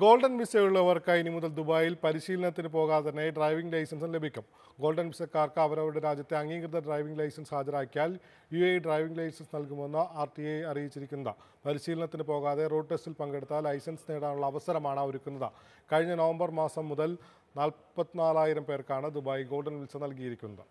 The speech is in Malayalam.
ഗോൾഡൻ വിസയുള്ളവർക്ക് ഇനി മുതൽ ദുബായിൽ പരിശീലനത്തിന് പോകാതെ തന്നെ ഡ്രൈവിംഗ് ലൈസൻസും ലഭിക്കും. ഗോൾഡൻ വിസക്കാർക്ക് അവരവരുടെ രാജ്യത്തെ അംഗീകൃത ഡ്രൈവിംഗ് ലൈസൻസ് ഹാജരാക്കിയാൽ യു എ ഡ്രൈവിംഗ് ലൈസൻസ് നൽകുമെന്ന് ആർ ടി ഐ അറിയിച്ചിരിക്കുന്നത്. പരിശീലനത്തിന് പോകാതെ റോഡ് ടെസ്റ്റിൽ പങ്കെടുത്ത ലൈസൻസ് നേടാനുള്ള അവസരമാണ് ഒരുക്കുന്നത്. കഴിഞ്ഞ നവംബർ മാസം മുതൽ നാൽപ്പത്തിനാലായിരം പേർക്കാണ് ദുബായ് ഗോൾഡൻ വിസ നൽകിയിരിക്കുന്നത്.